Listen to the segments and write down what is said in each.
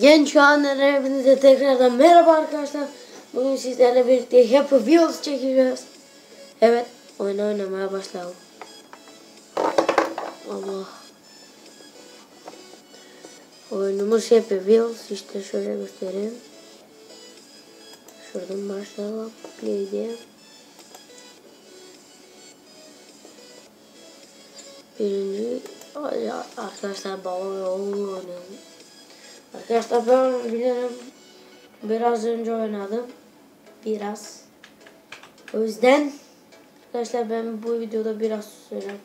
Genç an hepinize tekrardan merhaba arkadaşlar. Bugün sizlerle birlikte Happy Wheels çekeceğiz. Evet, oyun oynamaya başlayalım. Allah. Oyunumuz Happy Wheels. İşte şöyle göstereyim. Şuradan başlayalım. Play diye. Birinci arkadaşlar oğul oynuyorum. Arkadaşlar ben bilirim biraz önce oynadım. Biraz. O yüzden arkadaşlar ben bu videoda biraz susacağım.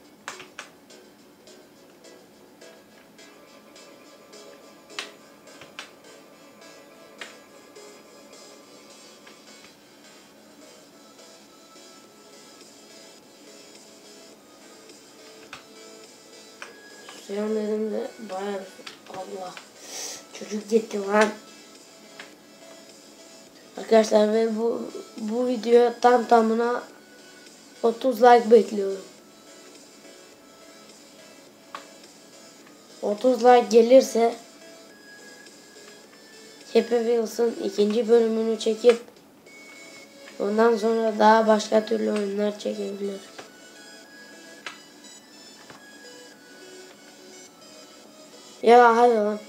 Susacağım dedim de bayağı Allah. Çocuk gitti lan. Arkadaşlar ve bu bu videoya tam tamına 30 like bekliyorum. 30 like gelirse Happy Wheels'ın ikinci bölümünü çekip ondan sonra daha başka türlü oyunlar çekebilir. Ya hadi lan.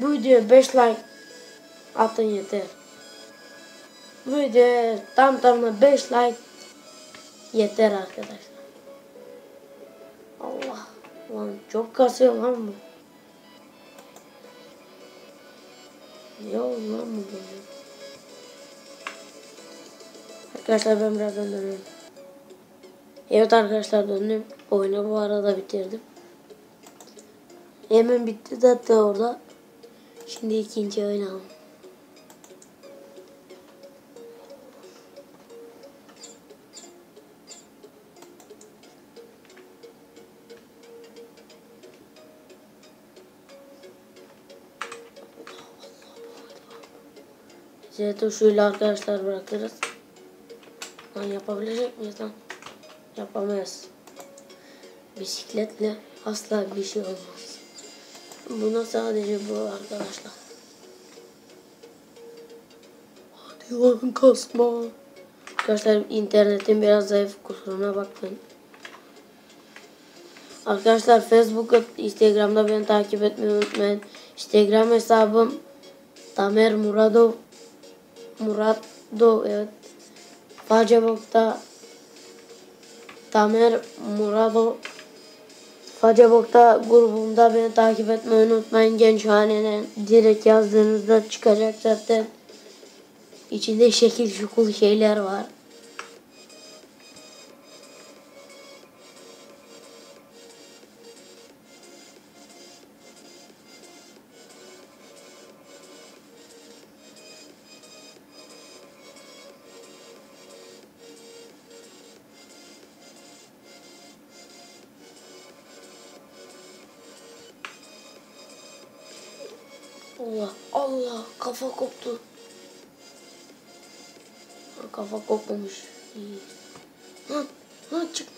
Bu videoya 5 like atın yeter. Bu videoya tam tamına 5 like yeter arkadaşlar. Allah. Lan çok kasıyor lan bu. Ya lan bu böyle. Arkadaşlar ben birazdan dönüyorum. Evet arkadaşlar döndüm. Oyunu bu arada bitirdim. Hemen bitti zaten orada. Şimdi ikinci oynayalım. Z tuşuyla arkadaşlar bırakırız. Lan yapabilecek miyiz lan? Yapamayız. Bisikletle asla bir şey olmaz. Buna sadece bu arkadaşlar. Hadi lan kasma. Arkadaşlar internetin biraz zayıf kusuruna bakmayın. Arkadaşlar Facebook'a, Instagram'da beni takip etmeyi unutmayın. Instagram hesabım Tamer Muradov Muradov evet. Facebook'ta Tamer Muradov Facebook'ta grubumda beni takip etmeyi unutmayın. Genç haneden direkt yazdığınızda çıkacak zaten. İçinde şekil şukul şeyler var. Allah Allah kafa koptu. Kafa kopmamış. İyi. Çıktı.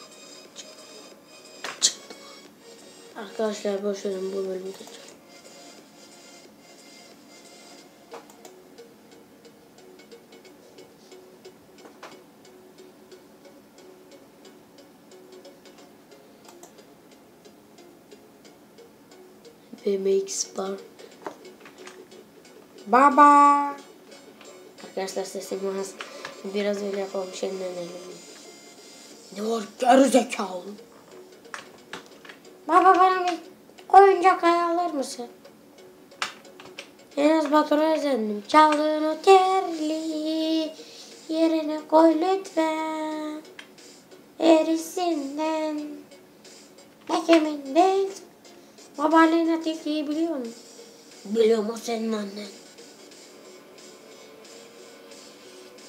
Arkadaşlar boş verin bu bölümü geçelim. BMX Park. Baba. Arkadaşlar sesim az. Biraz öyle yapalım. Şimdi önerim. Ne var gerizekalı. Baba bana bir oyuncak ayarlar mısın? Enes Batur'a özendim. Çaldığın o terli yerine koy lütfen. Erisinden. Pek emin değil. Babalığına tekliği biliyor musun? Biliyorum o senin annen.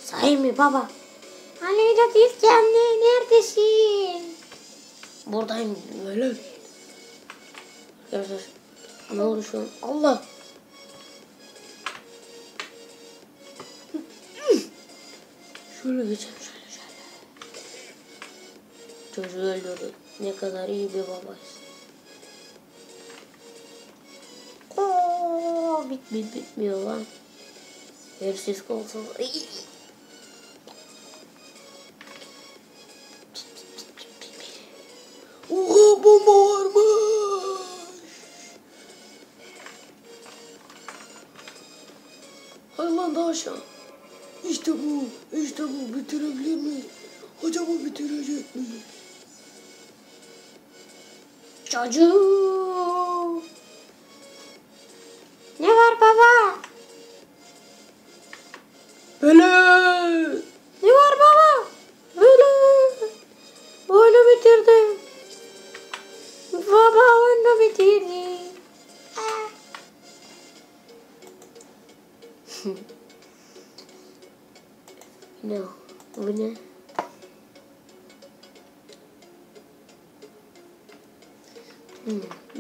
Sahi mi baba? Aleyna Tilki anne neredesin? Buradayım böyle. Arkadaşlar ne oldu şu an? Allah. Şöyle geçelim şöyle şöyle. Çocuğu öldürdü. Ne kadar iyi bir babayız. Aa bit bit bitmiyor lan. Yersiz kolsuz. Aşağı. İşte bu. işte bu. Bitirebilir miyiz? Acaba bitirecek miyiz? Çocuğum. Ne var baba? Böyle.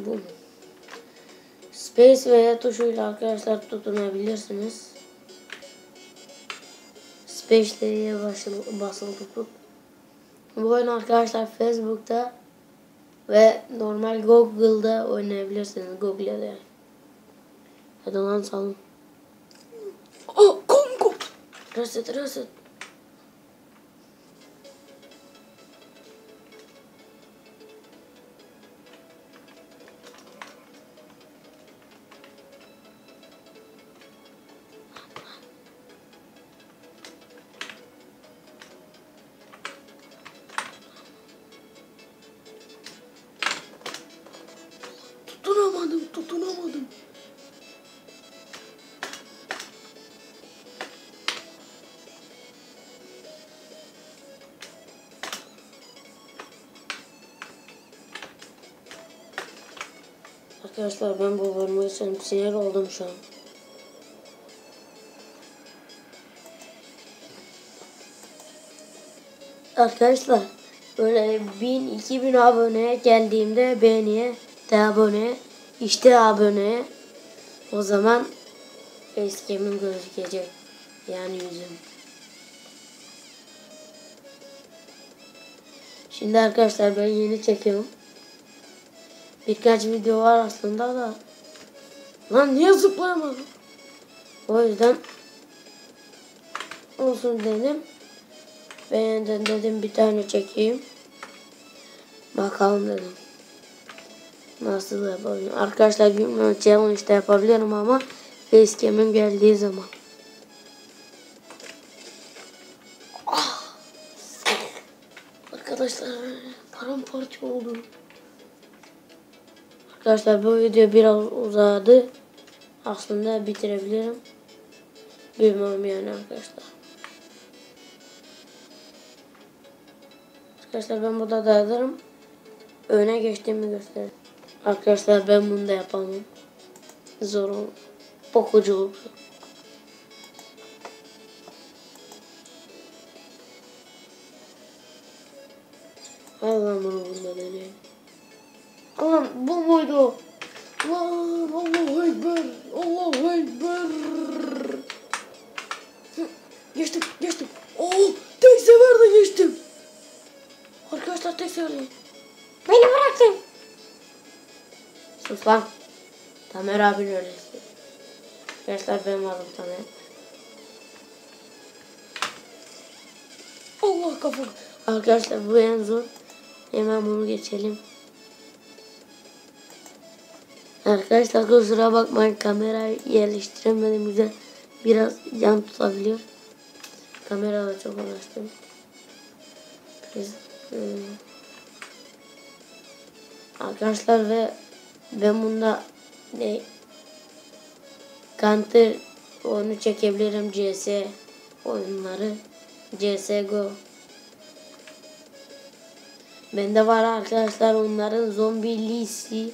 Bu? Space veya tuşuyla arkadaşlar tutunabilirsiniz. Space ile basılı, tutup. Bu oyun arkadaşlar Facebook'ta ve normal Google'da oynayabilirsiniz. Google'da yani. Hadi lan salın. Aa Kongo. Reset reset. Arkadaşlar ben bu bölümü sinir oldum şu an. Arkadaşlar böyle 1000 2000 aboneye geldiğimde beğeniye de abone işte abone o zaman facecam'im gözükecek yani yüzüm. Şimdi arkadaşlar ben yeni çekiyorum. Birkaç video var aslında da. Lan niye zıplayamadım? O yüzden olsun dedim. Beğendim dedim bir tane çekeyim. Bakalım dedim. Nasıl yapabilirim? Arkadaşlar gülmeme challenge de yapabilirim ama facecam'im geldiği zaman. Ah! Arkadaşlar paramparça oldu. Arkadaşlar bu video biraz uzadı. Aslında bitirebilirim. Bilmiyorum yani arkadaşlar. Arkadaşlar ben burada dağılırım. Öne geçtiğimi göstereyim. Arkadaşlar ben bunu da yapamam. Zor olur. Bokucu olur. Allah'ım bunu bunda deneyim. Allah'ım bu muydu? Lan Allahu Ekber. Allahu Ekber. Geçtim geçtim. Oo tek seferde geçtim. Arkadaşlar tek seferde. Beni bırakın. Sus lan. Tamer abin öylesi. Arkadaşlar benim adım Tamer. Allah kafam. Arkadaşlar bu en zor. Hemen bunu geçelim. Arkadaşlar kusura bakmayın kamerayı yerleştiremedim güzel. Biraz yan tutabiliyor. Kamera da çok uğraştım. Biz, ıı, Arkadaşlar ve ben bunda ne Counter oyunu çekebilirim CS oyunları CSGO Bende var arkadaşlar onların zombilisi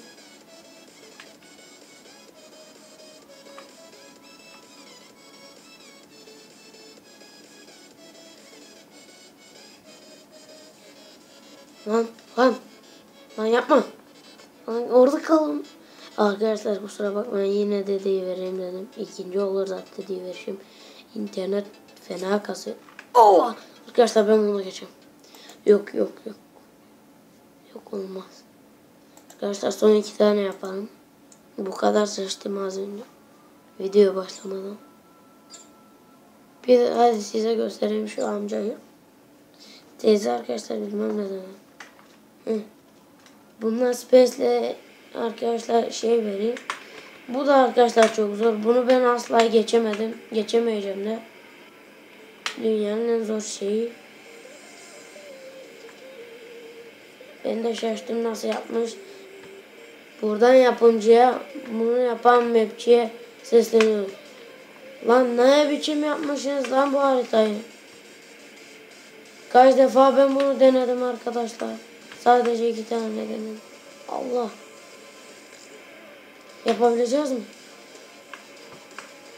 Lan lan lan yapma Lan orada kalın Arkadaşlar kusura bakmayın yine dediği vereyim dedim. İkinci olur zaten dediği vereyim. İnternet fena kasıyor. Allah! Arkadaşlar ben bunu geçeyim. Yok yok yok. Yok olmaz. Arkadaşlar son iki tane yapalım. Bu kadar seçtim az önce. Video başlamadan. Bir hadi size göstereyim şu amcayı. Teyze arkadaşlar bilmem ne zaman. Hı. Bunlar Space'le arkadaşlar şey veriyor. Bu da arkadaşlar çok zor. Bunu ben asla geçemedim. Geçemeyeceğim de. Dünyanın en zor şeyi. Ben de şaştım nasıl yapmış. Buradan yapımcıya, bunu yapan mapçiye sesleniyorum. Lan ne biçim yapmışsınız lan bu haritayı? Kaç defa ben bunu denedim arkadaşlar. Sadece iki tane denedim. Allah. Yapabileceğiz mi?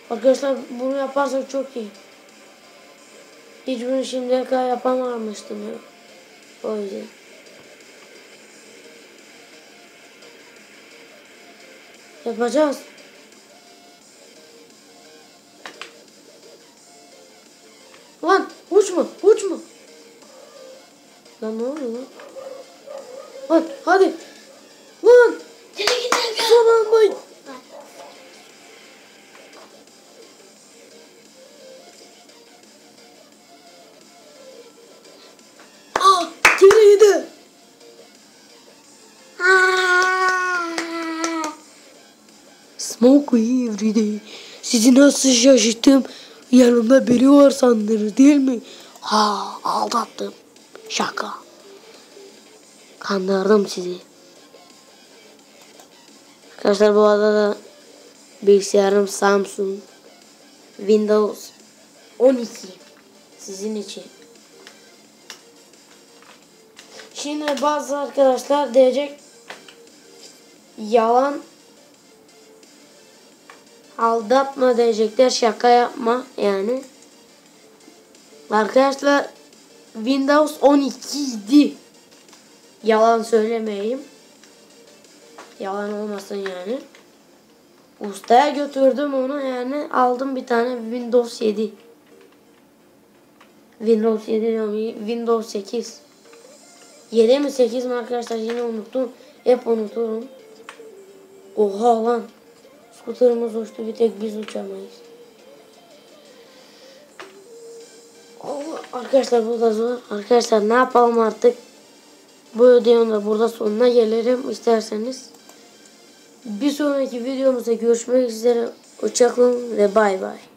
Arkadaşlar bunu yaparsak çok iyi. Hiç bunu şimdiye kadar yapamamıştım ya. O yüzden. Yapacağız. Lan uçma uçma. Lan ne oluyor lan? Lan hadi. Lan son anda. Ah geriydi. Smoke every day. Sizi nasıl şaşırttım? Yanımda biri var sandınız değil mi? Ha aldattım. Şaka. Kandırdım sizi. Arkadaşlar bu arada da bilgisayarım Samsung Windows 12 sizin için. Şimdi bazı arkadaşlar diyecek yalan aldatma diyecekler şaka yapma yani. Arkadaşlar Windows 12 idi. Yalan söylemeyeyim. Yalan olmasın yani. Ustaya götürdüm onu yani aldım bir tane Windows 7. Windows 7 diyorum Windows 8. 7 mi 8 mi arkadaşlar yine unuttum. Hep unuturum. Oha lan. Skuterimiz uçtu bir tek biz uçamayız. Allah, arkadaşlar bu da zor. Arkadaşlar ne yapalım artık? Bu videonun da burada sonuna gelirim isterseniz. Bir sonraki videomuzda görüşmek üzere. Hoşçakalın ve bay bay.